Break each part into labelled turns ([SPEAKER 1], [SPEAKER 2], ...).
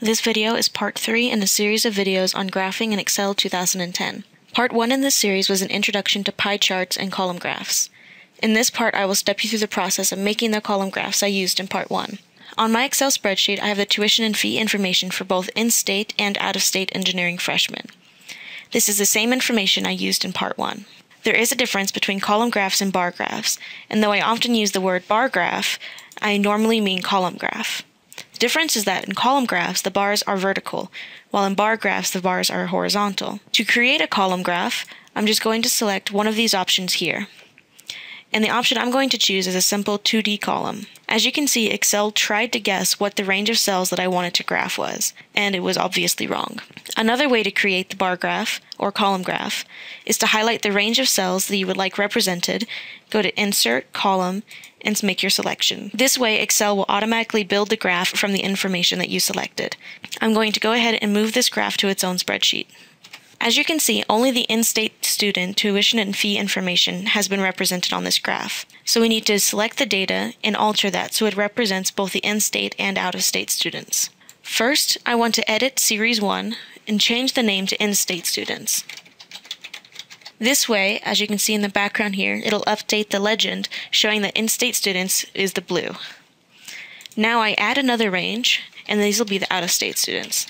[SPEAKER 1] This video is part 3 in a series of videos on graphing in Excel 2010. Part 1 in this series was an introduction to pie charts and column graphs. In this part, I will step you through the process of making the column graphs I used in part 1. On my Excel spreadsheet, I have the tuition and fee information for both in-state and out-of-state engineering freshmen. This is the same information I used in part 1. There is a difference between column graphs and bar graphs, and though I often use the word bar graph, I normally mean column graph. The difference is that in column graphs, the bars are vertical, while in bar graphs, the bars are horizontal. To create a column graph, I'm just going to select one of these options here. And the option I'm going to choose is a simple 2D column. As you can see, Excel tried to guess what the range of cells that I wanted to graph was, and it was obviously wrong. Another way to create the bar graph, or column graph, is to highlight the range of cells that you would like represented, go to Insert, Column, and make your selection. This way, Excel will automatically build the graph from the information that you selected. I'm going to go ahead and move this graph to its own spreadsheet. As you can see, only the in-state student tuition and fee information has been represented on this graph. So we need to select the data and alter that so it represents both the in-state and out-of-state students. First, I want to edit Series 1 and change the name to in-state students. This way, as you can see in the background here, it'll update the legend showing that in-state students is the blue. Now I add another range, and these will be the out-of-state students.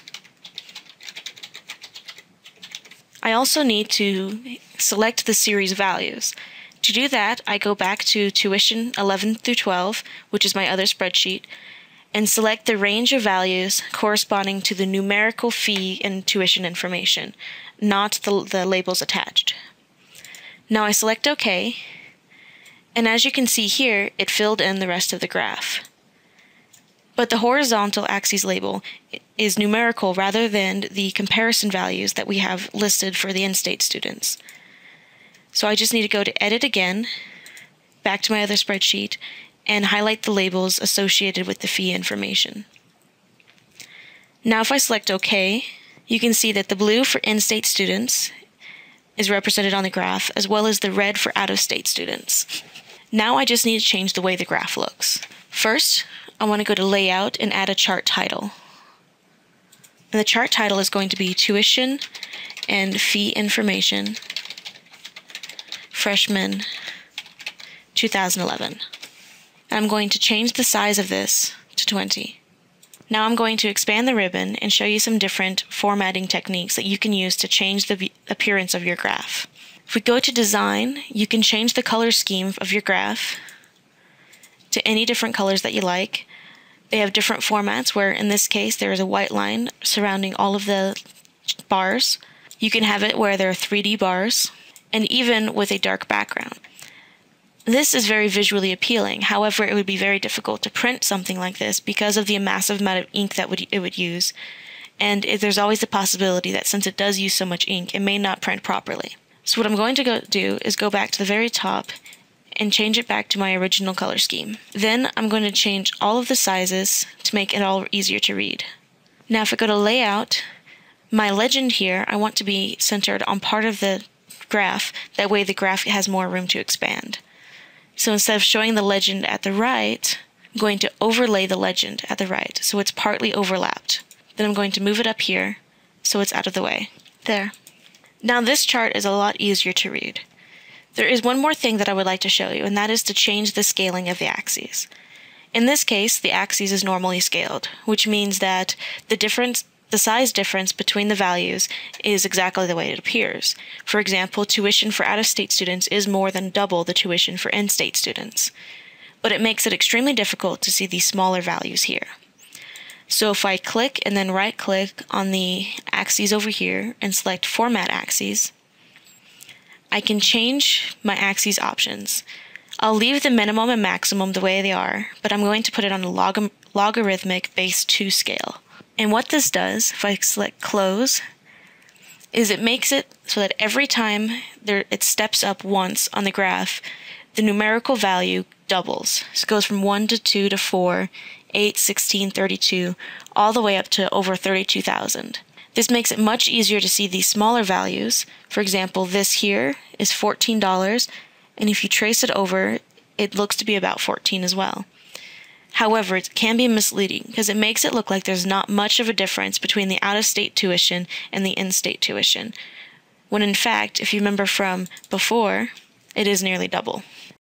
[SPEAKER 1] I also need to select the series values. To do that, I go back to tuition 11 through 12, which is my other spreadsheet, and select the range of values corresponding to the numerical fee and tuition information, not the, the labels attached. Now I select OK, and as you can see here, it filled in the rest of the graph. But the horizontal axis label is numerical rather than the comparison values that we have listed for the in-state students. So I just need to go to Edit again, back to my other spreadsheet, and highlight the labels associated with the fee information. Now if I select OK, you can see that the blue for in-state students is represented on the graph, as well as the red for out-of-state students. Now I just need to change the way the graph looks. First, I want to go to Layout and add a chart title. And the chart title is going to be Tuition and Fee Information Freshman 2011. And I'm going to change the size of this to 20. Now I'm going to expand the ribbon and show you some different formatting techniques that you can use to change the appearance of your graph. If we go to Design, you can change the color scheme of your graph to any different colors that you like. They have different formats where in this case there is a white line surrounding all of the bars. You can have it where there are 3D bars and even with a dark background. This is very visually appealing. However, it would be very difficult to print something like this because of the massive amount of ink that would, it would use. And there's always the possibility that since it does use so much ink, it may not print properly. So what I'm going to go do is go back to the very top and change it back to my original color scheme. Then I'm going to change all of the sizes to make it all easier to read. Now if I go to layout, my legend here, I want to be centered on part of the graph. That way the graph has more room to expand. So instead of showing the legend at the right, I'm going to overlay the legend at the right so it's partly overlapped. Then I'm going to move it up here so it's out of the way. There. Now this chart is a lot easier to read. There is one more thing that I would like to show you, and that is to change the scaling of the axes. In this case, the axis is normally scaled, which means that the difference the size difference between the values is exactly the way it appears. For example, tuition for out-of-state students is more than double the tuition for in-state students. But it makes it extremely difficult to see these smaller values here. So if I click and then right click on the axes over here and select Format Axes, I can change my axes options. I'll leave the minimum and maximum the way they are, but I'm going to put it on a log logarithmic base 2 scale. And what this does, if I select close, is it makes it so that every time there it steps up once on the graph, the numerical value doubles. So it goes from 1 to 2 to 4, 8, 16, 32, all the way up to over 32,000. This makes it much easier to see these smaller values. For example, this here is $14, and if you trace it over, it looks to be about 14 as well. However, it can be misleading because it makes it look like there's not much of a difference between the out of state tuition and the in state tuition, when in fact, if you remember from before, it is nearly double.